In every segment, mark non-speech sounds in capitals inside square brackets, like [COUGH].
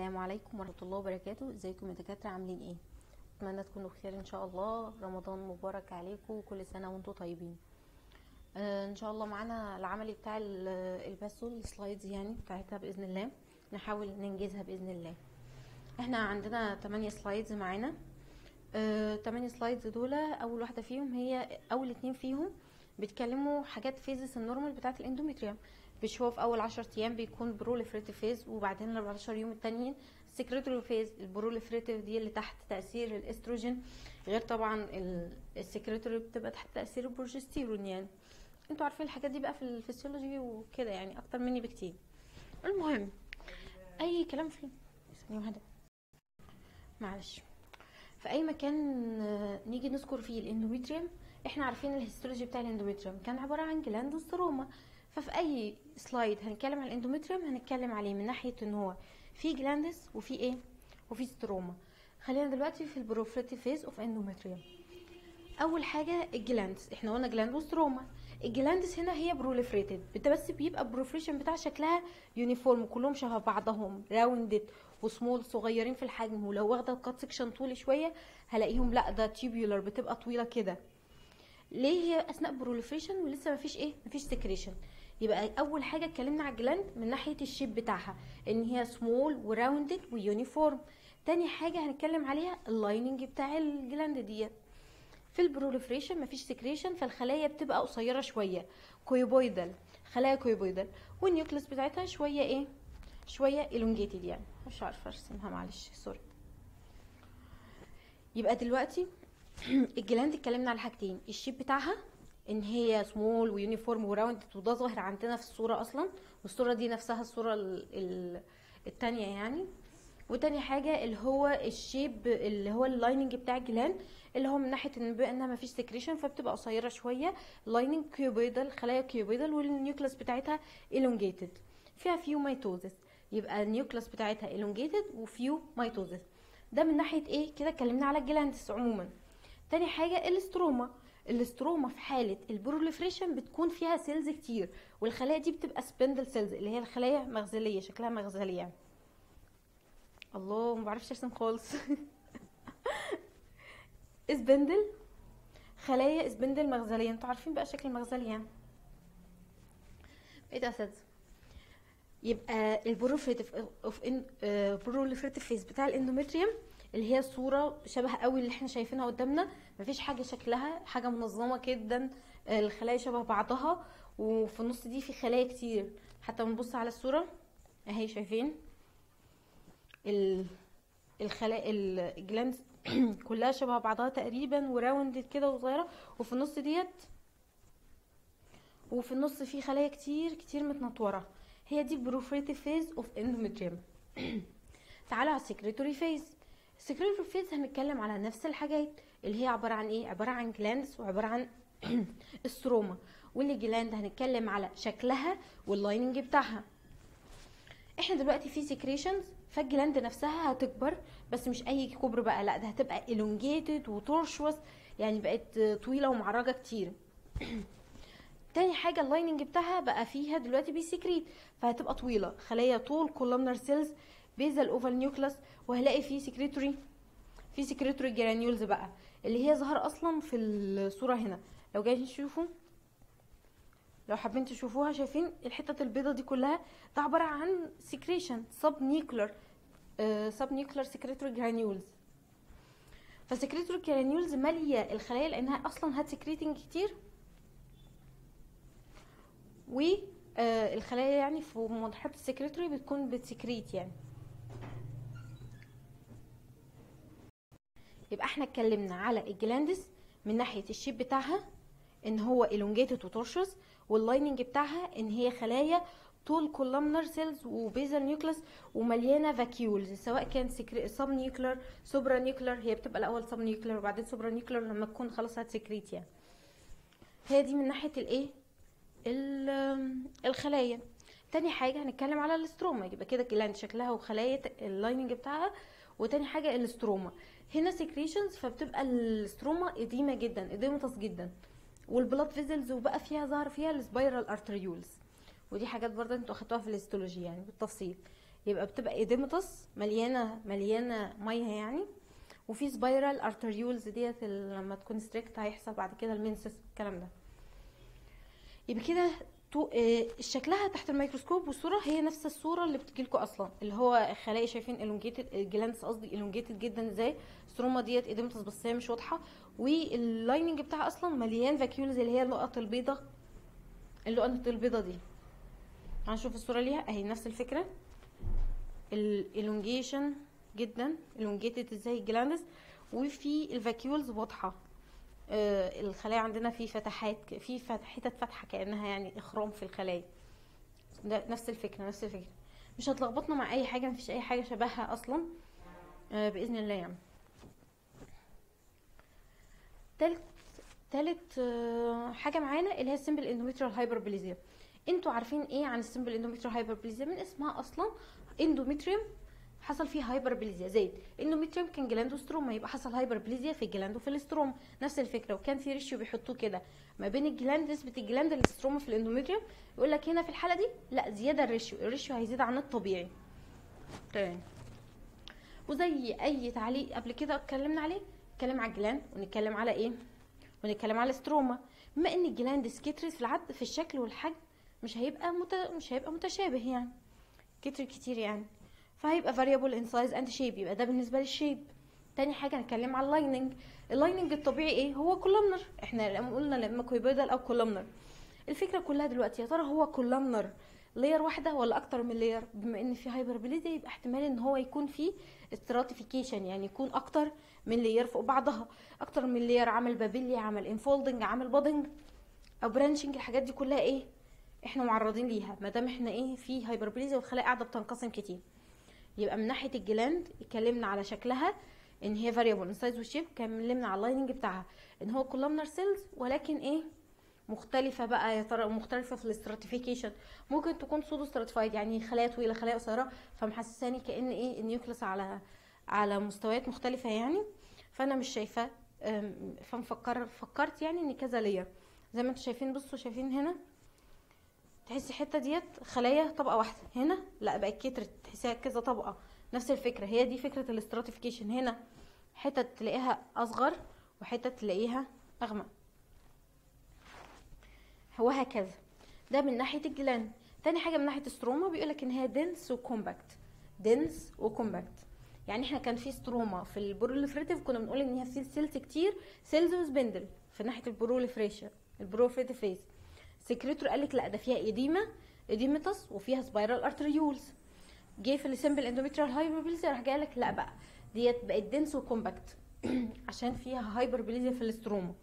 السلام عليكم ورحمة الله وبركاته. إزيكم يا دكاترة؟ عاملين إيه؟ أتمنى تكونوا بخير إن شاء الله. رمضان مبارك عليكم وكل سنة وأنتم طيبين. آه إن شاء الله معانا العملي بتاع ال- ال patho ال slides يعني بتاعتها بإذن الله. نحاول ننجزها بإذن الله. إحنا عندنا 8 slides معانا. آه 8 slides دول أول واحدة فيهم هي أول اتنين فيهم بيتكلموا حاجات phases ال normal بتاعت ال endometrium. في أول 10 أيام بيكون proliferative phase وبعدين ال 14 يوم التانيين ال secretory phase ال proliferative دي اللي تحت تأثير الأستروجين غير طبعا ال- ال secretory بتبقى تحت تأثير البروجستيرون يعني. أنتوا عارفين الحاجات دي بقى في الفسيولوجي وكده يعني أكتر مني بكتير. المهم أي كلام فيه؟ ثانية واحدة معلش. في أي مكان آه، نيجي نذكر فيه ال endometrium إحنا عارفين ال histology بتاع ال endometrium كان عبارة عن gland و stroma ففي أي slide هنتكلم عن ال endometrium هنتكلم عليه من ناحية إن هو في glands وفي إيه؟ وفي ستروما. خلينا دلوقتي في ال proliferative phase of endometrium أول حاجة ال glands إحنا قلنا جلاند و stroma. ال glands هنا هي proliferated بس بيبقى ال proliferation بتاع شكلها uniform كلهم شبه بعضهم. rounded و small صغيرين في الحجم. ولو واخدة cut section طولي شوية هلاقيهم لأ ده tubular بتبقى طويلة كده. ليه هي أثناء proliferation ولسه مفيش إيه؟ مفيش secretion يبقى أول حاجة اتكلمنا على ال gland من ناحية ال shape بتاعها إن هي small و rounded و uniform تاني حاجة هنتكلم عليها ال lining بتاع ال gland ديت في ال proliferation مفيش secretion فالخلايا بتبقى قصيرة شوية. cuboidal خلايا cuboidal وال nucleus بتاعتها شوية إيه؟ شوية elongated يعني. مش عارفة أرسمها معلش sorry يبقى دلوقتي [CLEARS THROAT] ال gland اتكلمنا على حاجتين ال shape بتاعها إن هي small و uniform و round وده ظاهر عندنا في الصورة أصلا والصورة دي نفسها الصورة ال- ال- التانية يعني. وتاني حاجة اللي هو ال shape اللي هو ال lining بتاع ال gland اللي هو من ناحية إن بما إنها مفيش secretion فبتبقى قصيرة شوية. lining cuboidal خلايا cuboidal وال nucleus بتاعتها elongated. فيها few mitosis يبقى ال nucleus بتاعتها elongated و few mitosis ده من ناحية إيه؟ كده اتكلمنا على ال glands عموما. تاني حاجة ال stroma ال stroma في حالة ال proliferation بتكون فيها cells كتير والخلايا دي بتبقى spindle cells اللي هي الخلايا مغزلية شكلها مغزلي يعني. الله ما بعرفش أرسم خالص. [LAUGHS] spindle خلايا spindle مغزلية. أنتوا عارفين بقى شكل المغزلي يعني. إيه ده يا يبقى ال proliferative of en proliferative phase بتاع ال endometrium اللي هي الصورة شبه قوي اللي إحنا شايفينها قدامنا. مفيش حاجة شكلها حاجة منظمة جدا الخلايا شبه بعضها. وفي النص دي في خلايا كتير. حتى بنبص على الصورة اهي شايفين ال- الخلايا ال gland [CLEARS THROAT] كلها شبه بعضها تقريبا و rounded كده وصغيرة. وفي النص ديت وفي النص في خلايا كتير كتير متنطورة. هي دي ال proliferative phase of endometrium. [CLEARS THROAT] تعالوا على ال secretory phase ال secretory phase هنتكلم على نفس الحاجات اللي هي عبارة عن إيه؟ عبارة عن glands وعبارة عن ال stroma واللي gland هنتكلم على شكلها وال lining بتاعها. إحنا دلوقتي في secretions فال gland نفسها هتكبر بس مش أي كبر بقى لأ ده هتبقى elongated و tortuous يعني بقت طويلة ومعرجة كتير. [CLEARS THROAT] تاني حاجة ال lining بتاعها بقى فيها دلوقتي بي secrete فهتبقى طويلة. خلايا tall columnar cells basal oval nucleus وهلاقي فيه secretory في secretory granules بقى اللي هي ظهر أصلا في الصورة هنا. لو جايين تشوفوا لو حابين تشوفوها شايفين الحتت البيضة دي كلها ده عبارة عن secretion subnuclear subnuclear secretory granules ف secretory granules ماليه الخلايا؟ لأنها أصلا ها secreting كتير. والخلايا يعني في مرحله ال secretory بتكون بت secrete يعني. يبقى إحنا اتكلمنا على ال glands من ناحية ال shape بتاعها إن هو elongated و tortuous وال lining بتاعها إن هي خلايا tall columnar cells و basal nucleus ومليانة vacuoles سواء كان subnuclear supranuclear هي بتبقى الأول subnuclear وبعدين supranuclear لما تكون خلاص هت secrete يعني. هي دي من ناحية الايه ال- الخلايا. تاني حاجة هنتكلم على ال stroma يبقى كده gland شكلها وخلايا ال lining بتاعها. وتاني حاجة ال stroma. هنا secretions فبتبقى ال stroma edema جدا edematous جدا. والـ blood vessels وبقى فيها ظهر فيها ال spiral arterioles ودي حاجات برضه أنتوا أخدتوها في ال histology يعني بالتفصيل. يبقى بتبقى edematous مليانة مليانة مية يعني. وفي spiral arterioles ديت لما تكون constrict هيحصل بعد كده ال menses الكلام ده. يبقى كده شكلها تحت الميكروسكوب والصورة هي نفس الصورة اللي بتجيلكوا أصلا اللي هو خلايا شايفين elongated ال glands قصدي elongated جدا إزاي ال stroma ديت edematous بس هي مش واضحة. وال lining بتاعها أصلا مليان vacuoles اللي هي النقط البيضة النقط البيضة دي. هنشوف الصورة ليها أهي نفس الفكرة. ال elongation جدا elongated إزاي ال glands وفي ال vacuoles واضحة. آه، الخلايا عندنا في فتحات في حتت فتحه كأنها يعني إخرام في الخلايا. نفس الفكرة نفس الفكرة. مش هتلخبطنا مع أي حاجة مفيش أي حاجة شبهها أصلا. آه، بإذن الله يعني. تالت تالت آه، حاجة معانا اللي هي ال simple endometrial hyperplasia أنتوا عارفين إيه عن ال simple endometrial hyperplasia من اسمها أصلا endometrium حصل فيه hyperplasia. زائد ال endometrium كان gland و stroma يبقى حصل hyperplasia في ال gland وفي ال stroma نفس الفكرة وكان في ratio بيحطوه كده. ما بين ال gland نسبة ال gland لل stroma في ال endometrium يقول لك هنا في الحالة دي لا زيادة ال ratio. ال ratio هيزيد عن الطبيعي. تمام. وزي أي تعليق قبل كده اتكلمنا عليه نتكلم على ال gland ونتكلم على إيه؟ ونتكلم على ال stroma بما إن ال gland كترت في العد في الشكل والحجم مش هيبقى مت... مش هيبقى متشابه يعني. كتر كتير يعني. فهيبقى variable in size and shape يبقى ده بالنسبة لل shape تاني حاجة هنتكلم على ال lining ال lining الطبيعي إيه؟ هو columnar إحنا قلنا لما cuboidal أو columnar الفكرة كلها دلوقتي يا ترى هو columnar layer واحدة ولا أكتر من layer بما إن في hyperplasia يبقى احتمال إن هو يكون في stratification يعني يكون أكتر من layer فوق بعضها. أكتر من layer عمل papillae عمل infolding عمل budding أو branching الحاجات دي كلها إيه؟ إحنا معرضين ليها. ما دام إحنا إيه؟ في hyperplasia والخلايا قاعدة بتنقسم كتير. يبقى من ناحية ال gland اتكلمنا على شكلها إن هي variable in size وال shape اتكلمنا على ال lining بتاعها. إن هو columnar cells ولكن إيه؟ مختلفة بقى يا ترى مختلفة في ال stratification ممكن تكون pseudostratified يعني خلايا طويلة خلايا قصيرة فمحسساني كأن إيه؟ ال nucleus على على مستويات مختلفة يعني. فأنا مش شايفة فمفكر فكرت يعني إن كذا layer زي ما أنتم شايفين بصوا شايفين هنا تحسي الحتة ديت خلايا طبقة واحدة. هنا لا بقت كترت تحسيها كذا طبقة. نفس الفكرة. هي دي فكرة ال stratification. هنا حتت تلاقيها أصغر وحتت تلاقيها أغمق. وهكذا. ده من ناحية ال gland تاني حاجة من ناحية ال stroma بيقولك إن هي dense و compact dense و compact يعني إحنا كان في stroma في ال proliferative كنا بنقول إن هي في cells كتير. cells و spindle في ناحية ال proliferation ال proliferative phase secretory قال لك لا ده فيها edema edematous وفيها spiral arterioles جه في ال simple endometrial hyperplasia راح جاي لك لا بقى ديت بقت dense و compact [CLEARS THROAT] عشان فيها hyperplasia في ال stroma.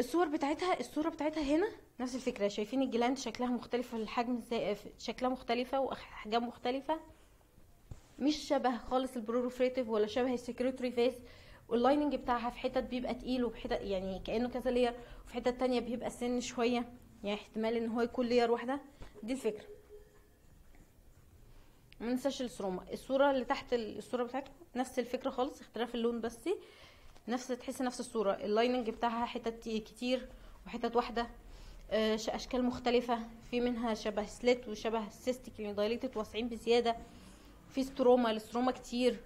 الصور بتاعتها الصورة بتاعتها هنا نفس الفكرة. شايفين ال gland شكلها مختلفه الحجم شكلها مختلفة وأحجام مختلفة. مش شبه خالص ال proliferative ولا شبه ال secretory phase. وال lining بتاعها في حتت بيبقى تقيل وفي حتت يعني كأنه كذا layer وفي حتت تانية بيبقى thin شوية يعني احتمال إن هو يكون layer واحدة. دي الفكرة. ما ننساش ال stroma الصورة اللي تحت الصورة بتاعتكم نفس الفكرة خالص اختلاف اللون بس نفس تحس نفس الصورة. ال lining بتاعها حتت كتير وحتت واحدة. آه، أشكال مختلفة. في منها شبه slit وشبه cystic يعني dilated واسعين بزيادة. في stroma ال stroma كتير.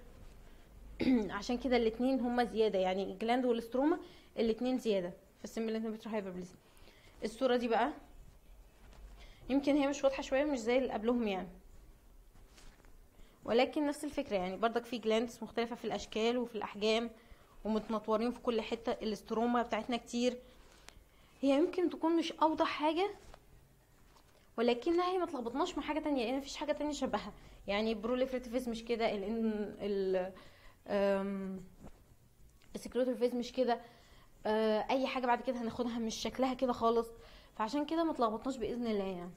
[CLEARS THROAT] عشان كده الاتنين هما زيادة يعني ال gland وال stroma الاتنين زيادة في ال simple endometrial hyperplasia الصورة دي بقى يمكن هي مش واضحة شوية مش زي اللي قبلهم يعني. ولكن نفس الفكرة يعني برضك في glands مختلفة في الأشكال وفي الأحجام ومتنطورين في كل حتة. ال stroma بتاعتنا كتير. هي يمكن تكون مش أوضح حاجة ولكنها هي ما تلخبطناش مع حاجة تانية لأن مفيش حاجة تانية شبهها. يعني proliferative phase مش كده ال أم، ال secretory phase مش كده. آه، أي حاجة بعد كده هناخدها مش شكلها كده خالص. فعشان كده ما تلخبطناش بإذن الله يعني.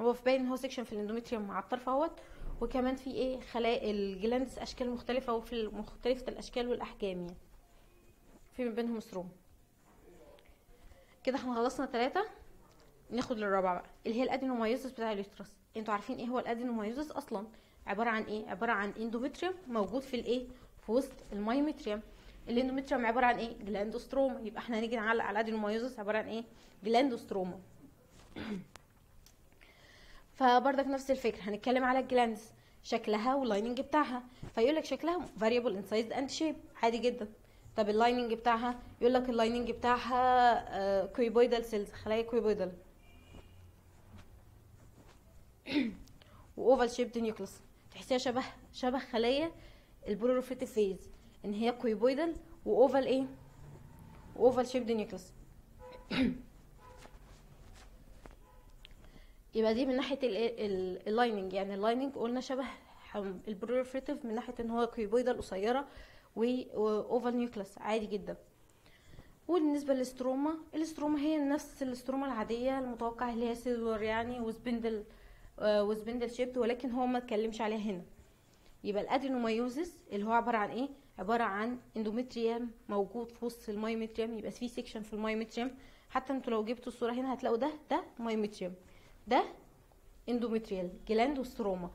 هو في باين هو section في ال endometrium مع الطرف أهوت. وكمان في إيه خلايا ال glands أشكال مختلفة وفي مختلفة الأشكال والأحجام يعني. في من بينهم stroma كده إحنا خلصنا ثلاثة ناخد للرابعة بقى اللي هي ال adenomyosis بتاع ال uterus. أنتوا عارفين إيه هو ال adenomyosis أصلا؟ عبارة عن إيه؟ عبارة عن endometrium موجود في الإيه؟ في وسط ال myometrium ال endometrium عبارة عن إيه؟ gland و stroma يبقى إحنا هنيجي نعلق على ال adenomyosis عبارة عن إيه؟ gland و stroma [CLEARS THROAT] فبرضك نفس الفكرة. هنتكلم على ال glands شكلها وال lining بتاعها. فيقول لك شكلها variable in size and shape. عادي جدا. طب ال lining بتاعها؟ يقول لك ال lining بتاعها cuboidal cells خلايا cuboidal و oval shaped nucleus تحسيها شبه شبه خلايا ال proliferative phase إن هي cuboidal و oval إيه؟ و oval shaped nucleus [CLEARS THROAT] يبقى دي من ناحية ال lining يعني ال lining قلنا شبه ال proliferative من ناحية إن هو cuboidal قصيرة و oval nucleus عادي جدا. وبالنسبة لل stroma ال stroma هي نفس ال stroma العادية المتوقع اللي هي cellular يعني و spindle و spindle shaped ولكن هو ما اتكلمش عليها هنا. يبقى ال adenomyosis اللي هو عبارة عن إيه؟ عبارة عن endometrium موجود في وسط ال myometrium يبقى في section في ال myometrium حتى أنتوا لو جبتوا الصورة هنا هتلاقوا ده ده myometrium ده endometrial gland و stroma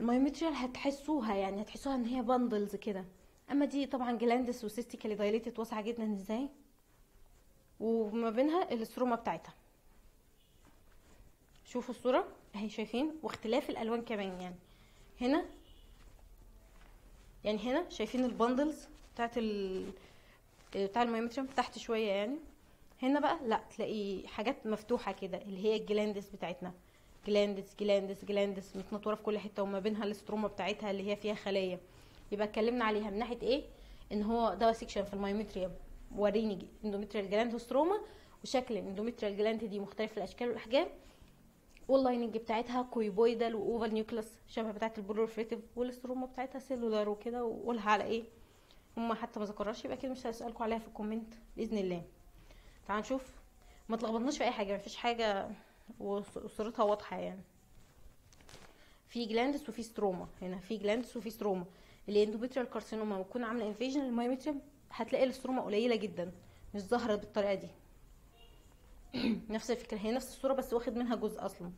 ال myometrial هتحسوها يعني هتحسوها إن هي bundles كده. أما دي طبعا glands و cystically dilated واسعة جدا إزاي؟ وما بينها ال stroma بتاعتها. شوفوا الصورة. اهي شايفين؟ واختلاف الألوان كمان يعني. هنا يعني هنا شايفين ال bundles بتاعت ال بتاع ال myometrium تحت شوية يعني. هنا بقى لا تلاقي حاجات مفتوحة كده اللي هي ال glands بتاعتنا. glands glands glands متنتورة في كل حتة وما بينها ال stroma بتاعتها اللي هي فيها خلايا يبقى اتكلمنا عليها من ناحية إيه؟ إن هو ده section في ال myometrium. وريني endometrial gland و stroma وشكل ال endometrial gland دي مختلف الأشكال والأحجام. وال lining بتاعتها cuboidal و oval nucleus شبه بتاعه ال proliferative وال stroma بتاعتها cellular وكده وقولها على إيه. هما حتى ما ذكرهاش يبقى كده مش هسالكم عليها في ال comment بإذن الله. تعال نشوف. ما تلخبطناش في أي حاجة مفيش حاجة وصورتها واضحة يعني. في glands وفي stroma هنا في glands وفي stroma ال endometrial carcinoma بتكون عاملة invasion لل myometrium هتلاقي ال stroma قليلة جدا مش ظاهرة بالطريقة دي. [CLEARS THROAT] نفس الفكرة. هي نفس الصورة بس واخد منها جزء أصلا.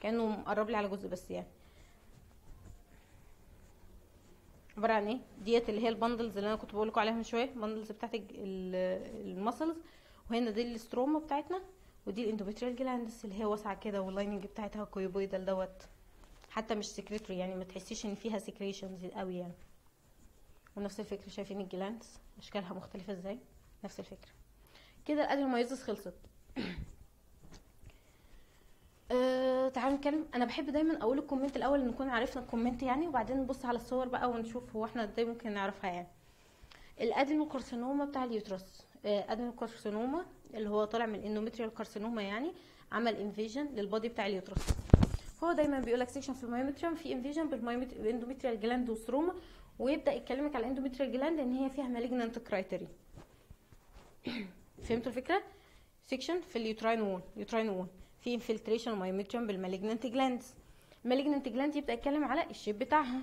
كأنه مقرب لي على جزء بس يعني. عبارة عن إيه؟ ديت اللي هي ال bundles اللي أنا كنت بقول لكم عليها من شوية ال bundles بتاعت ال muscles. وهنا دي ال stroma بتاعتنا. ودي ال endometrial glands اللي هي واسعة كده وال lining بتاعتها cuboidal دوت. حتى مش secretory يعني ما تحسيش إن فيها secretions قوي يعني. ونفس الفكرة شايفين ال glands؟ أشكالها مختلفة إزاي؟ نفس الفكرة. كده ال adenomyosis خلصت. [COUGHS] أه تعالوا نتكلم. أنا بحب دايما أقول ال comment الأول نكون عرفنا ال comment يعني وبعدين نبص على الصور بقى ونشوف هو إحنا إزاي ممكن نعرفها يعني. ال adenocarcinoma بتاع ال uterus أه adenocarcinoma اللي هو طالع من ال endometrial carcinoma يعني عمل invasion لل body بتاع ال uterus هو دايما بيقول لك section في ال myometrium في invasion بال endometrial gland و stroma ويبدأ يكلمك على ال endometrial gland ان هي فيها malignant criteria [COUGHS] فهمتوا الفكرة؟ section في ال uterine wall uterine wall في infiltration myometrium بال malignant glands ال malignant gland يبدأ يتكلم على ال shape بتاعها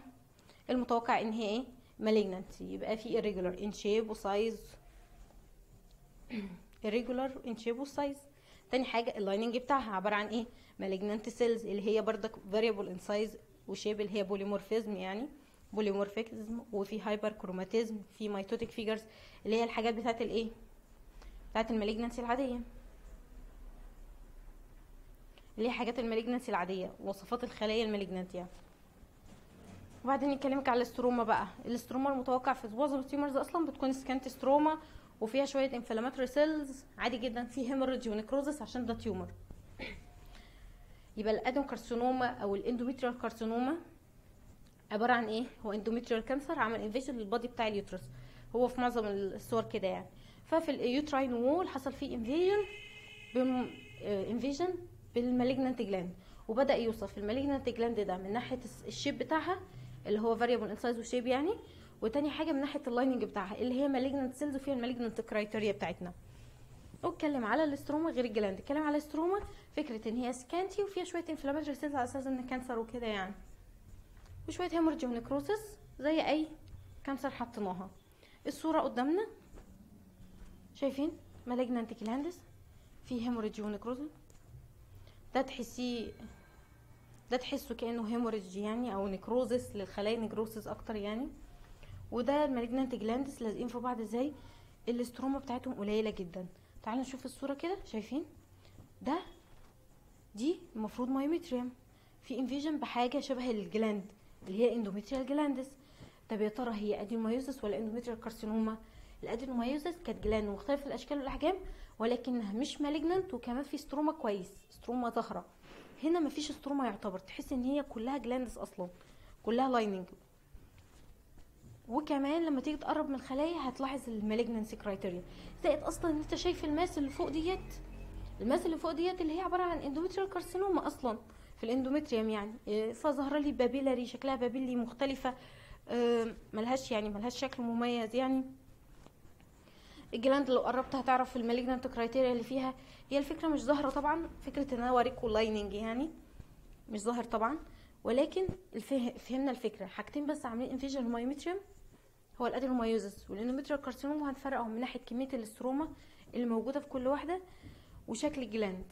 المتوقع إن هي إيه؟ malignant يبقى في irregular in shape و size [CLEARS THROAT] irregular in shape و size تاني حاجة ال lining بتاعها عبارة عن إيه؟ malignant cells اللي هي بردك variable in size و shape اللي هي polymorphism يعني. polymorphism وفي hyperchromatism في mitotic figures اللي هي الحاجات بتاعت الإيه؟ بتاعت ال malignancy العادية. اللي هي حاجات ال malignancy العادية وصفات الخلايا ال malignant يعني وبعدين يكلمك على ال stroma بقى. ال stroma المتوقع في معظم ال tumors أصلا بتكون scant stroma وفيها شوية inflammatory cells عادي جدا في hemorrhage و necrosis عشان ده tumor يبقى ال adenocarcinoma أو ال endometrial carcinoma عبارة عن إيه؟ هو endometrial cancer عمل invasion لل body بتاع ال uterus هو في معظم الصور كده يعني. ففي ال uterine wall حصل فيه invasion. invasion بال malignant gland وبدأ يوصف. ال malignant gland ده من ناحية ال shape بتاعها اللي هو variable in size و shape يعني. وتاني حاجة من ناحية ال lining بتاعها اللي هي malignant cells وفيها ال malignant criteria بتاعتنا. واتكلم على ال stroma غير ال gland. اتكلم على ال stroma فكرة إن هي scanty وفيها شوية inflammatory cells على أساس إن cancer وكده يعني. وشوية hemorrhage و necrosis زي أي cancer حطيناها. الصورة قدامنا شايفين malignant glands في hemorrhage و necrosis ده تحسيه ده تحسه كأنه hemorrhage يعني أو necrosis للخلايا necrosis أكتر يعني. وده ال malignant glands لازقين في بعض إزاي؟ ال stroma بتاعتهم قليلة جدا. تعالوا نشوف الصورة كده شايفين؟ ده دي المفروض myometrium. في invasion بحاجة شبه ال gland اللي هي endometrial glands طب يا ترى هي adenomyosis ولا endometrial carcinoma ال adenomyosis كانت gland مختلف الأشكال والأحجام ولكنها مش malignant وكمان في stroma كويس stroma ظاهرة. هنا مفيش stroma يعتبر تحس إن هي كلها glands أصلا كلها lining وكمان لما تيجي تقرب من الخلايا هتلاحظ ال malignancy criteria زائد أصلا إن أنت شايف ال mass اللي فوق ديت ال mass اللي فوق ديت اللي هي عبارة عن endometrial carcinoma أصلا في ال endometrium يعني. إيه، فظهر لي papillary شكلها papillae مختلفة آه، ملهاش يعني ملهاش شكل مميز يعني. ال gland لو قربت هتعرف ال malignant criteria اللي فيها. هي الفكرة مش ظاهرة طبعا فكرة إن أنا اوريكم lining يعني مش ظاهر طبعا. ولكن الفه... فهمنا الفكرة. حاجتين بس عاملين invasion ال myometrium هو ال adenomyosis وال endometrial carcinoma وهنفرقهم من ناحية كمية ال stroma اللي موجودة في كل واحدة وشكل ال gland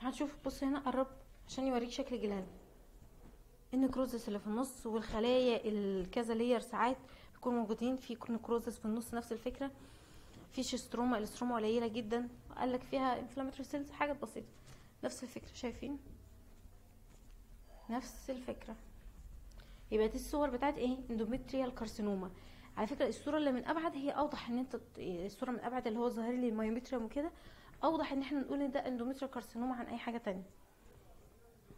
هنشوف [CLEARS THROAT] بص هنا قرب عشان يوريك شكل الجلاند ال necrosis اللي في النص والخلايا الكذا layer ساعات بيكونوا موجودين في necrosis في النص نفس الفكرة. فيش stroma ال stroma قليلة جدا. قال لك فيها inflammatory cells حاجات بسيطة. نفس الفكرة شايفين؟ نفس الفكرة. يبقى دي الصور بتاعت إيه؟ endometrial carcinoma على فكرة الصورة اللي من أبعد هي أوضح إن أنت الصورة من أبعد اللي هو ظاهر لي ال myometrium وكده. أوضح إن إحنا نقول إن ده endometrial carcinoma عن أي حاجة تانية.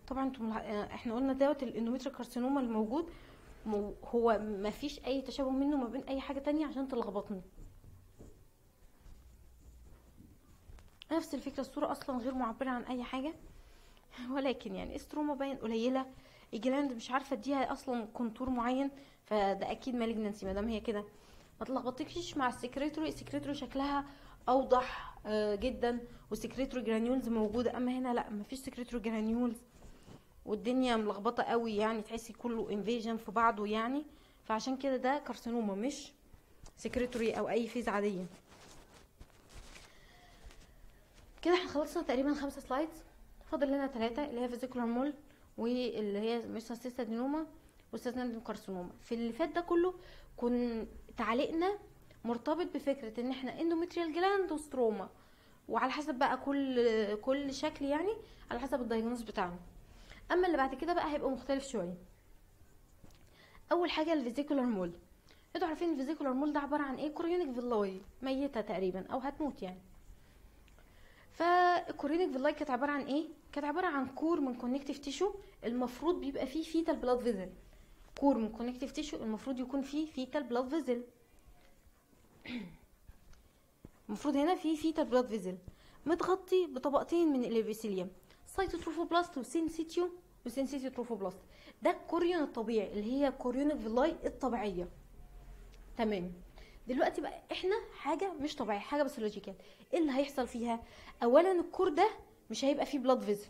طبعا أنتم آه، إحنا قلنا دوت ال endometrial carcinoma الموجود مو- هو ما فيش أي تشابه منه ما بين أي حاجة تانية عشان تلخبطني. نفس الفكرة الصورة أصلا غير معبرة عن أي حاجة. ولكن يعني stroma باين قليلة. ال gland مش عارفة أديها أصلا contour معين فده أكيد malignancy ما دام هي كده. ما تلخبطكيش مع ال secretory. ال secretory شكلها أوضح آه، جدا. وال secretory granules موجودة أما هنا لا مفيش secretory granules. والدنيا ملخبطة قوي يعني تحسي كله invasion في بعضه يعني. فعشان كده ده carcinoma مش secretory أو أي phase عادية. كده إحنا خلصنا تقريبا خمسة slides فاضل لنا ثلاثة اللي هي vesicular mole واللي هي mucinous cystadenoma و cystadenocarcinoma في اللي فات ده كله كان تعليقنا مرتبط بفكرة إن إحنا endometrial gland و stroma وعلى حسب بقى كل كل شكل يعني على حسب ال diagnosis بتاعنا. أما اللي بعد كده بقى هيبقى مختلف شوية. أول حاجة ال vesicular mole. أنتوا عارفين ال vesicular mole ده عبارة عن إيه؟ chorionic villi ميتة تقريبا أو هتموت يعني. فال chorionic villi كانت عبارة عن إيه؟ كانت عبارة عن core من connective tissue المفروض بيبقى فيه fetal blood vessel core من connective tissue المفروض يكون فيه fetal blood vessel المفروض هنا في fetal blood vessel متغطي بطبقتين من ال epithelium cytotrophoblast و syncytio و syncytiotrophoblast. ده ال chorion الطبيعي اللي هي chorionic villi الطبيعية. تمام. دلوقتي بقى إحنا حاجة مش طبيعية حاجة pathological إيه اللي هيحصل فيها؟ اولا ال core ده مش هيبقى فيه blood vessel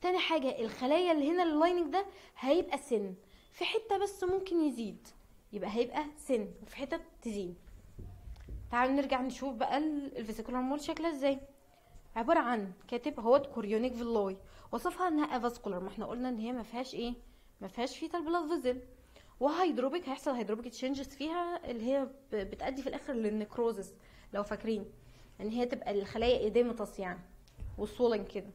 تاني حاجة الخلايا اللي هنا ال lining ده هيبقى thin. في حتة بس ممكن يزيد. يبقى هيبقى thin وفي حتة تزيد. تعالوا نرجع نشوف بقى ال- ال vesicular mole شكلها إزاي. عبارة عن كاتب اهوت chorionic villi وصفها إنها avascular. ما إحنا قلنا إن هي ما فيهاش إيه؟ ما فيهاش fetal blood vessel و hydropic هيحصل hydropic changes فيها اللي هي ب- بتأدي في الآخر لل necrosis لو فاكرين. ان هي تبقى الخلايا edematous يعني وصولا كده.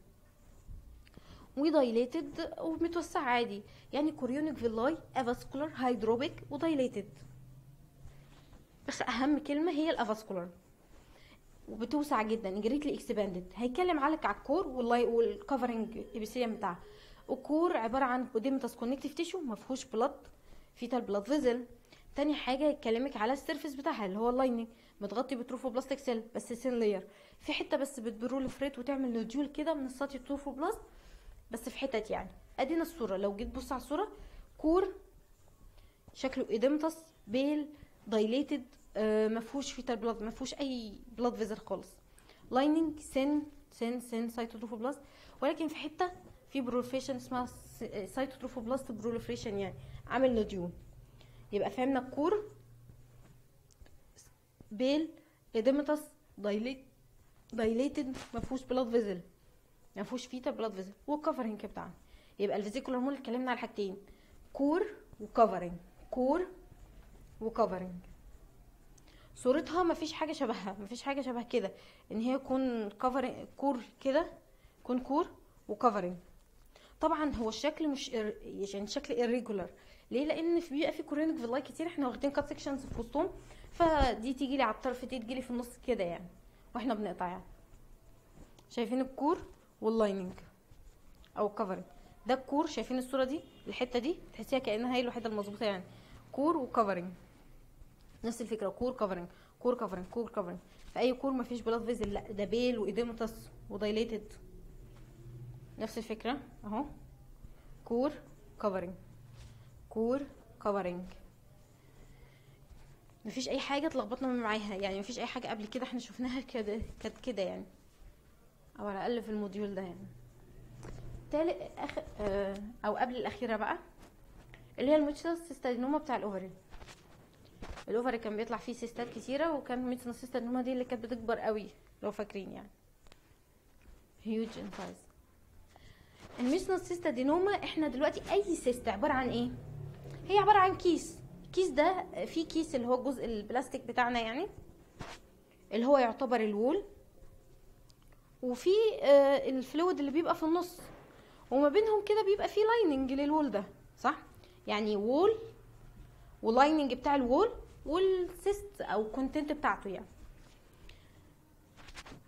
و dilated ومتوسعة عادي. يعني chorionic villi avascular hydropic و dilated بس أهم كلمة هي ال avascular. وبتوسع جدا. greatly expanded هيتكلم عليك على ال core واللاي وال covering epithelium بتاعها ال core عبارة عن edematous connective tissue ما فيهوش blood fetal blood vessel تاني حاجة يكلمك على ال surface بتاعها اللي هو ال lining متغطي ب trophoblastic cell بس thin layer في حتة بس بت proliferate وتعمل nodule كده من ال cytotrophoblast بس في حتت يعني. أدينا الصورة. لو جيت بص على الصورة core شكله edematous pale dilated ما فيهوش fetal blood ما فيهوش أي blood vessel خالص. lining thin thin thin cytotrophoblast ولكن في حتة في proliferation اسمها cytotrophoblast proliferation يعني عامل nodule. يبقى فهمنا ال core pale edematous dilate dilated ما فيهوش blood vessel ما فيهوش fetal blood vessel وال covering بتاعنا يبقى ال vesicular mole اتكلمنا على حاجتين. core و covering core و covering صورتها مفيش حاجة شبهها مفيش حاجة شبه كده. إن هي يكون cover core كده يكون core و covering طبعا هو الشكل مش يعني شكل irregular. ليه؟ لأن في بيبقى في chorionic villi كتير إحنا واخدين cut sections في وسطهم. فدي تيجي لي على الطرف دي تيجي لي في النص كده يعني وإحنا بنقطع يعني. شايفين ال core وال lining أو covering ده ال core شايفين الصورة دي؟ الحتة دي؟ تحسيها كأنها هي الوحيدة المظبوطة يعني. core و covering نفس الفكرة. core covering core covering core covering في أي core مفيش blood vessel لأ ده pale و edematous و dilated نفس الفكرة أهو. core covering core covering مفيش أي حاجة اتلخبطنا معاها يعني مفيش أي حاجة قبل كده إحنا شفناها كده كانت كده يعني. أو على الأقل في ال module ده يعني. تالت أخ... آه، أو قبل الأخيرة بقى اللي هي ال mucinous cystadenoma بتاع ال ovary ال ovary كان بيطلع فيه cyst ات كتيرة وكان ال mucinous cystadenoma دي اللي كانت بتكبر قوي لو فاكرين يعني. huge in size ال mucinous cystadenoma إحنا دلوقتي أي cyst عبارة عن إيه؟ هي عبارة عن كيس. الكيس ده في كيس اللي هو الجزء البلاستيك بتاعنا يعني اللي هو يعتبر ال wall وفي آه، ال fluid اللي بيبقى في النص. وما بينهم كده بيبقى في lining لل wall ده صح؟ يعني wall و lining بتاع ال wall وال cyst أو content بتاعته يعني.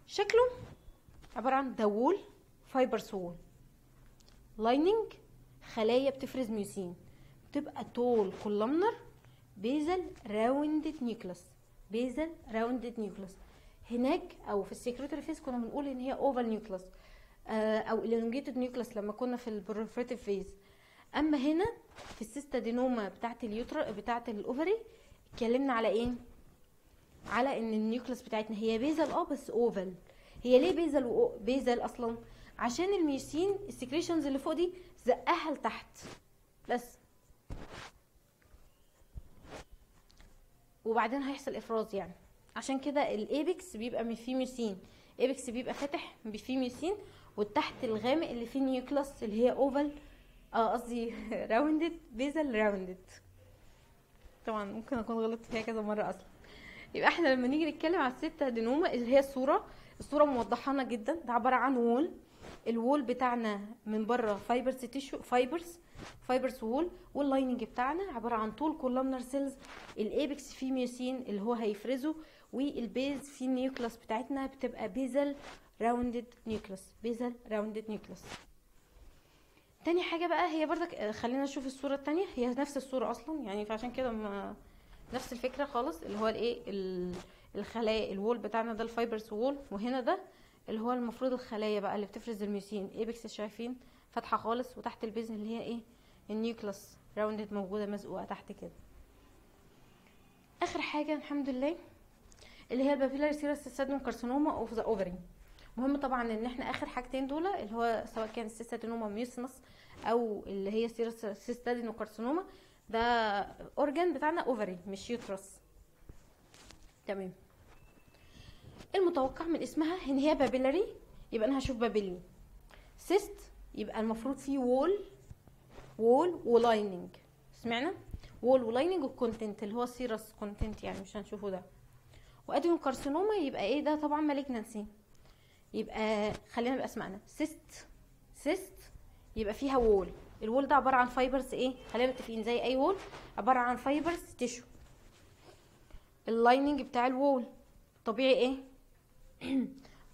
شكله عبارة عن ده wall fibrous wall lining خلايا بتفرز mucin بتبقى tall columnar basal rounded nucleus basal rounded nucleus هناك أو في ال secretory phase كنا بنقول إن هي oval nucleus أو elongated nucleus لما كنا في ال proliferative phase أما هنا في ال cystadenoma بتاعت ال uterus بتاعت ال ovary اتكلمنا على إيه؟ على ان ال nucleus بتاعتنا هي basal آه بس oval. هي ليه basal basal أصلا؟ عشان ال mucin ال secretions اللي فوق دي زقها لتحت. بس. وبعدين هيحصل افراز يعني. عشان كده ال apex بيبقى فيه mucin. apex بيبقى فاتح فيه mucin والتحت الغامق اللي فيه nucleus اللي هي oval آه قصدي rounded basal rounded طبعا ممكن أكون غلطت فيها كذا مرة أصلا. يبقى إحنا لما نيجي نتكلم على ال cystadenoma اللي هي الصورة الصورة موضحة لنا جدا. ده عبارة عن wall ال wall بتاعنا من بره fibrous tissue fibrous fibrous wall وال lining بتاعنا عبارة عن tall columnar cells ال apex فيه mucin اللي هو هيفرزه وال base فيه ال nucleus بتاعتنا بتبقى basal rounded nucleus basal rounded nucleus تاني حاجة بقى هي برضك آه، خلينا نشوف الصورة التانية. هي نفس الصورة أصلا يعني فعشان كده ما نفس الفكرة خالص اللي هو الإيه ال- الخلايا ال wall بتاعنا ده ال fibrous wall وهنا ده اللي هو المفروض الخلايا بقى اللي بتفرز ال mucin. apex شايفين فاتحة خالص وتحت ال base اللي هي إيه ال nucleus rounded موجودة مزقوقة تحت كده. آخر حاجة الحمد لله اللي هي ال papillary serous cystadenocarcinoma of the ovary مهم طبعا إن إحنا آخر حاجتين دول اللي هو سواء كان ال cystadenoma mucinous أو اللي هي serous cystadenocarcinoma ده organ بتاعنا ovary مش uterus تمام. المتوقع من اسمها إن هي papillary يبقى أنا هشوف papillae cyst يبقى المفروض فيه wall wall و lining سمعنا؟ wall و lining وال content اللي هو serous content يعني مش هنشوفه ده. و adenocarcinoma يبقى إيه ده؟ طبعا malignancy يبقى خلينا نبقى اسمعنا cyst cyst يبقى فيها wall ال wall ده عبارة عن fibrous إيه؟ خلينا متفقين زي أي wall عبارة عن fibrous tissue ال lining بتاع ال wall طبيعي إيه؟ [CLEARS THROAT]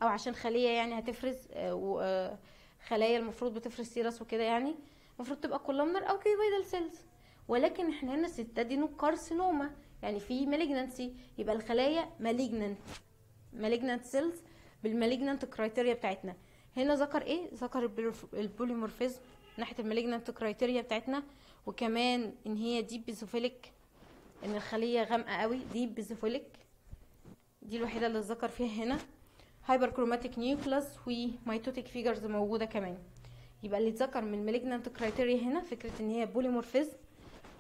أو عشان خلية يعني هتفرز آه، آه، خلايا المفروض بتفرز serous وكده يعني. المفروض تبقى columnar أو cuboidal cells ولكن إحنا هنا cystadenocarcinoma يعني في malignancy يبقى الخلايا malignant malignant cells بال malignant criteria بتاعتنا. هنا ذكر إيه؟ ذكر ال pleomorphism ناحية ال malignant criteria بتاعتنا وكمان إن هي deep basophilic إن الخلية غامقة قوي deep basophilic دي الوحيدة اللي ذكر فيها هنا. hyperchromatic nucleus و mitotic figures موجودة كمان. يبقى اللي اتذكر من ال malignant criteria هنا فكرة إن هي pleomorphism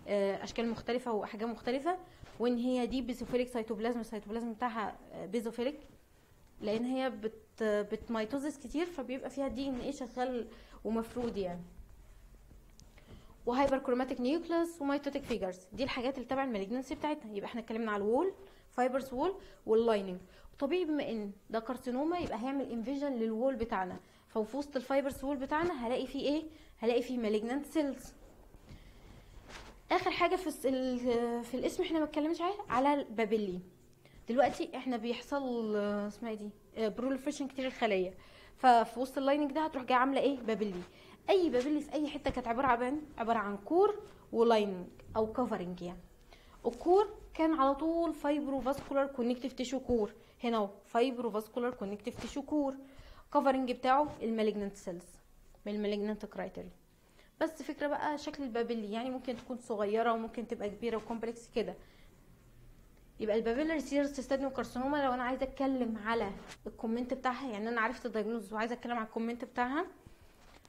آه، أشكال مختلفة وأحجام مختلفة وإن هي deep basophilic cytoplasm ال cytoplasm بتاعها آه، basophilic لأن هي بت بت mitosis كتير فبيبقى فيها DNA شغال ومفرود يعني. و hyperchromatic nucleus و mitotic figures دي الحاجات اللي تبع ال malignancy بتاعتنا يبقى إحنا اتكلمنا على ال wall fibrous wall وال lining. طبيعي بما ان ده carcinoma يبقى هيعمل invasion لل wall بتاعنا. ففي وسط ال fibrous wall بتاعنا هلاقي فيه إيه؟ هلاقي فيه malignant cells. آخر حاجة في في الاسم إحنا ما اتكلمش عليها على ال papillae دلوقتي إحنا بيحصل آه، اسمها إيه دي؟ proliferation كتير الخلايا ففي وسط ال lining ده هتروح جاية عاملة إيه؟ papillae أي papillae في أي حتة كانت عبارة عن عبارة عن core و lining أو covering يعني. ال core كان على طول fibrovascular connective tissue core. هنا أهو fibrovascular connective tissue core. covering بتاعه ال malignant cells من ال malignant criteria بس فكرة بقى شكل ال papillae يعني ممكن تكون صغيرة وممكن تبقى كبيرة و complex كده. يبقى ال papillary serous cystadenocarcinoma لو أنا عايزة أتكلم على ال comment بتاعها يعني أنا عرفت ال diagnosis وعايزة أتكلم على ال comment بتاعها.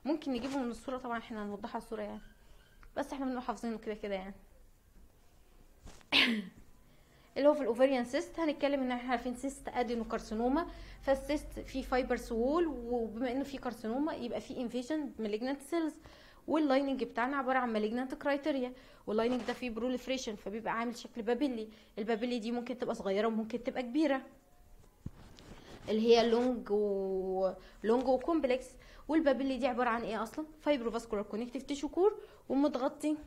ممكن نجيبه من الصورة طبعا إحنا هنوضحها الصورة يعني. بس إحنا بنبقى حافظينه كده كده يعني. [COUGHS] اللي هو في ال ovarian cyst هنتكلم إن إحنا عارفين cystadenocarcinoma فال cyst فيه fibrous wall وبما إنه فيه carcinoma يبقى فيه invasion malignant cells وال lining بتاعنا عبارة عن malignant criteria وال lining ده فيه proliferation فبيبقى عامل شكل papillae ال papillae دي ممكن تبقى صغيرة وممكن تبقى كبيرة. اللي هي long و long و complex وال papillae دي عبارة عن إيه أصلا؟ fibrovascular connective tissue core ومتغطي.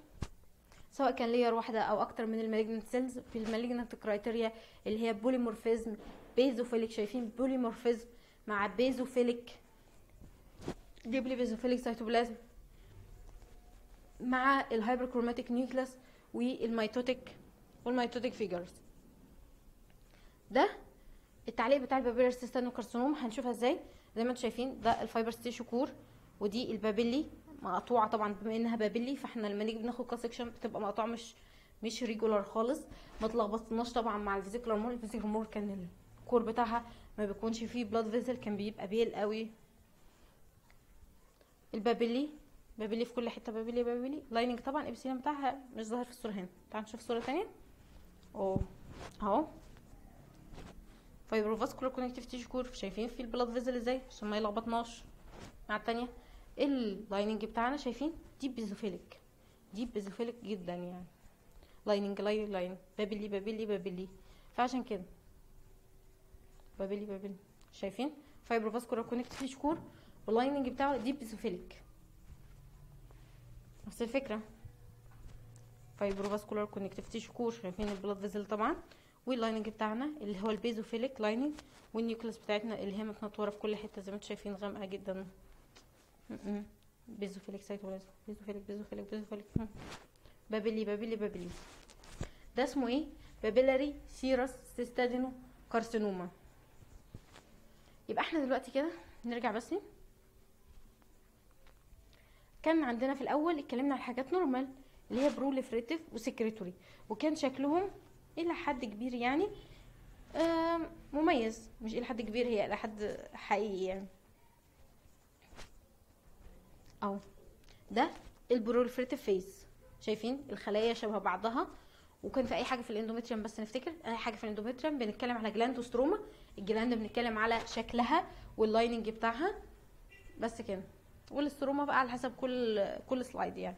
سواء كان layer واحدة أو أكتر من ال malignant cells في ال malignant criteria اللي هي pleomorphism basophilic شايفين pleomorphism مع basophilic deeply basophilic cytoplasm مع ال hyperchromatic nucleus وال mitotic وال mitotic figures ده التعليق بتاع ال papillary cystadenocarcinoma هنشوفها إزاي؟ زي ما أنتم شايفين ده ال fibrous tissue core ودي ال papillae. مقطوعة طبعا بما إنها papillae فإحنا لما نيجي بناخد cut section بتبقى مقطوعة مش مش regular خالص. ما تلخبطناش طبعا مع ال vesicular mole ال vesicular mole كان ال core بتاعها ما بيكونش فيه blood vessel كان بيبقى pale قوي. ال papillae papillae في كل حتة papillae papillae lining طبعا ال epithelium بتاعها مش ظاهر في الصورة هنا. تعال نشوف صورة تانية. أهو. اهو fibrovascular connective tissue core شايفين في ال blood vessel إزاي؟ عشان ما يلخبطناش. مع التانية. ال lining بتاعنا شايفين deeply basophilic deeply basophilic جدا يعني. lining lining lining papillae papillae papillae فعشان كده. papillae papillae شايفين؟ fibrovascular connective tissue core وال lining بتاعه deeply basophilic نفس الفكرة fibrovascular connective tissue core شايفين ال blood vessel طبعا وال lining بتاعنا اللي هو ال basophilic lining وال nucleus بتاعتنا اللي هي متنطوره في كل حتة زي ما أنتم شايفين غامقه جدا. basophilic cytoplasm basophilic basophilic basophilic م. papillae papillae papillae ده اسمه إيه papillary serous cystadenocarcinoma يبقى إحنا دلوقتي كده نرجع بس كان عندنا في الأول اتكلمنا على حاجات normal اللي هي proliferative و secretory وكان شكلهم إلى حد كبير يعني مميز. مش إلى حد كبير هي إلى حد حقيقي يعني. أهو. ده ال proliferative phase شايفين؟ الخلايا شبه بعضها. وكان في أي حاجة في ال endometrium بس نفتكر؟ أي حاجة في ال endometrium بنتكلم على gland و stroma ال gland بنتكلم على شكلها وال lining بتاعها. بس كده. وال stroma بقى على حسب كل كل slide يعني.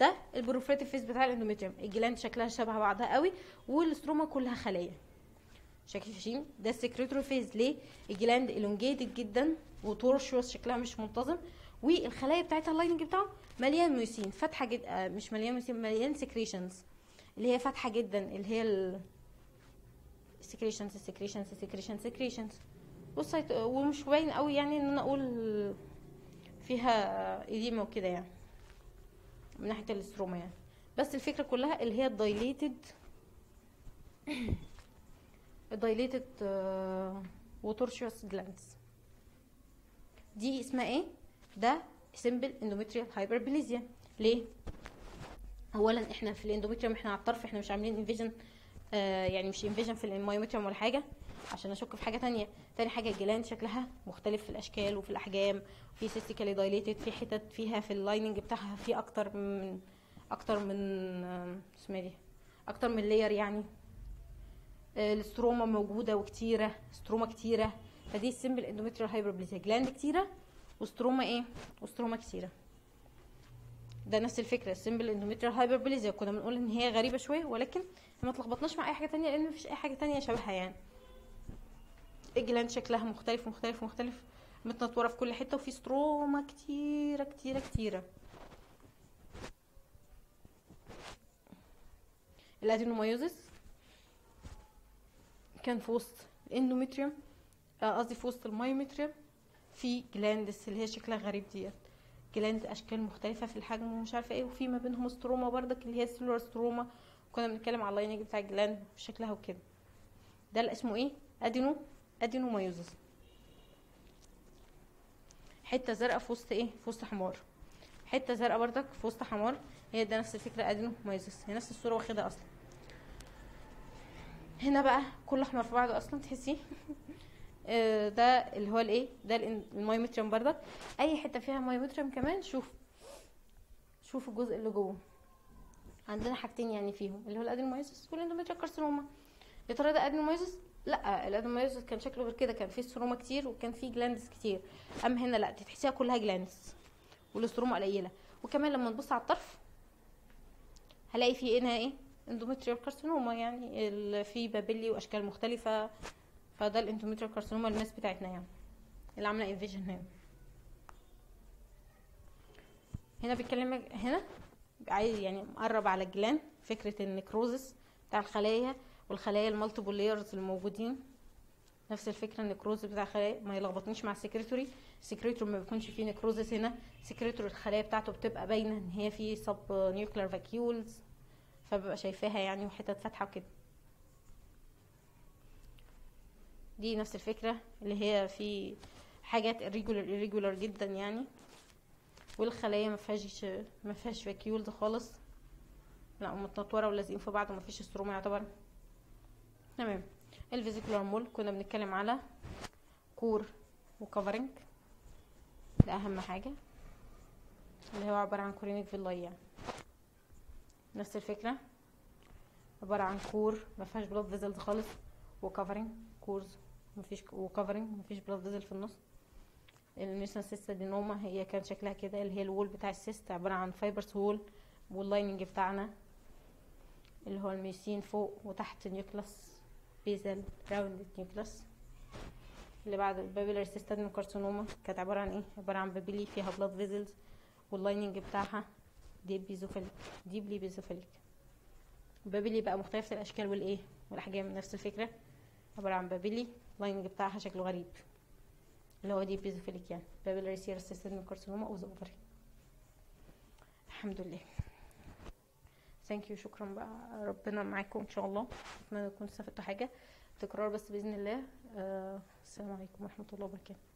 ده ال proliferative phase بتاع ال endometrium ال gland شكلها شبه بعضها قوي وال stroma كلها خلايا شايفين ده ال secretory phase ليه؟ ال gland elongated جدا و tortuous شكلها مش منتظم والخلايا بتاعتها ال lining بتاعه مليان mucin فاتحة جدا آه، مش مليان mucin مليان secretions اللي هي فاتحة جدا اللي هي ال secretions secretions secretions secretions والسايت ومش باين قوي يعني إن أنا أقول فيها edema وكده يعني من ناحية ال stroma يعني. بس الفكرة كلها اللي هي ال dilated ال dilated و tortuous glands دي اسمها إيه؟ ده simple endometrial hyperplasia ليه؟ اولا إحنا في ال endometrium إحنا على الطرف إحنا مش عاملين invasion آه يعني مش invasion في ال myometrium ولا حاجة. عشان اشك في حاجة تانية. تاني حاجة ال gland شكلها مختلف في الأشكال وفي الأحجام. في cystically dilated في حتت فيها في ال lining بتاعها في أكتر من أكتر من اسمها دي؟ أكتر من layer يعني. آه، ال stroma موجودة وكتيرة stroma كتيرة. فدي ال simple endometrial hyperplasia gland كتيرة و stroma إيه؟ و stroma كتيرة. ده نفس الفكرة ال simple endometrial hyperplasia كنا بنقول إن هي غريبة شوية ولكن ما تلخبطناش مع أي حاجة تانية لأن مفيش أي حاجة تانية شبهها يعني. ال gland شكلها مختلف مختلف مختلف متنطورة في كل حتة وفي stroma كتيرة كتيرة كتيرة. ال adenomyosis كان في وسط ال endometrium آه، قصدي في وسط ال myometrium في glands اللي هي شكلها غريب ديت. gland أشكال مختلفة في الحجم ومش عارفة إيه وفي ما بينهم stroma برضك اللي هي ال cellular stroma. كنا بنتكلم على ال lining بتاع ال gland شكلها وكده. ده اللي اسمه إيه؟ adeno adenomyosis حتة زرقاء في وسط إيه؟ في وسط حمار. حتة زرقاء برضك في وسط حمار. هي ده نفس الفكرة adenomyosis هي نفس الصورة واخدها أصلا. هنا بقى كله احمر في بعضه أصلا تحسيه؟ [LAUGHS] آه، ده اللي هو الايه؟ ده ال myometrium برضك. اي حتة فيها myometrium كمان شوف. شوف الجزء اللي جوه. عندنا حاجتين يعني فيهم اللي هو ال adenomyosis وال endometrial carcinoma. يا ترى ده adenomyosis لا ال adenomyosis كان شكله غير كده كان فيه stroma كتير وكان فيه glands كتير. اما هنا لا تحسيها كلها glands وال stroma قليلة. وكمان لما نبص على الطرف هلاقي فيه هنا إيه؟ endometrial carcinoma يعني في papillae وأشكال مختلفة. فده ال endometrial carcinoma ال mass بتاعتنا يعني اللي عاملة invasion هنا. هنا بيتكلم هنا عايز يعني مقرب على ال gland فكرة ال necrosis بتاع الخلايا. والخلايا ال multiple layers الموجودين نفس الفكرة ال necrosis بتاع الخلايا ما يلخبطنيش مع ال secretory ال secretory ما بيكونش فيه necrosis هنا. ال secretory الخلايا بتاعته بتبقى باينة إن هي فيه subnuclear vacuoles فببقى شايفاها يعني وحتت فاتحة وكده. دي نفس الفكرة اللي هي في حاجات irregular irregular جدا يعني. والخلايا ما فيهاش ما فيهاش vacuoles خالص. لا متنطوره ولازقين في بعض وما فيش stroma يعتبر. تمام. ال vesicular mole كنا بنتكلم على core و covering. ده أهم حاجة. اللي هو عبارة عن chorionic villi يعني. نفس الفكرة. عبارة عن core ما فيهاش blood vessels خالص. و covering cores مفيش و covering مفيش blood vessel في النص. ال mucinous cystadenoma هي كان شكلها كده. اللي هي ال wall بتاع ال cyst عبارة عن fibrous wall وال lining بتاعنا اللي هو ال mucin فوق وتحت nucleus basal round nucleus اللي بعد ال papillary cystadenocarcinoma كانت عبارة عن إيه؟ عبارة عن papillae فيها blood vessels وال lining بتاعها deep basophilic deeply basophilic papillae بقى مختلف الأشكال والإيه؟ والأحجام نفس الفكرة. عبارة عن papillae ال lining بتاعها شكله غريب. اللي هو deep basophilic يعني. papillary serous cystadenocarcinoma of الحمد لله. thank you شكرا بقى. ربنا معاكم إن شاء الله. أتمنى تكونوا استفدتوا حاجة. تكرار بس بإذن الله. آه السلام عليكم ورحمة الله وبركاته.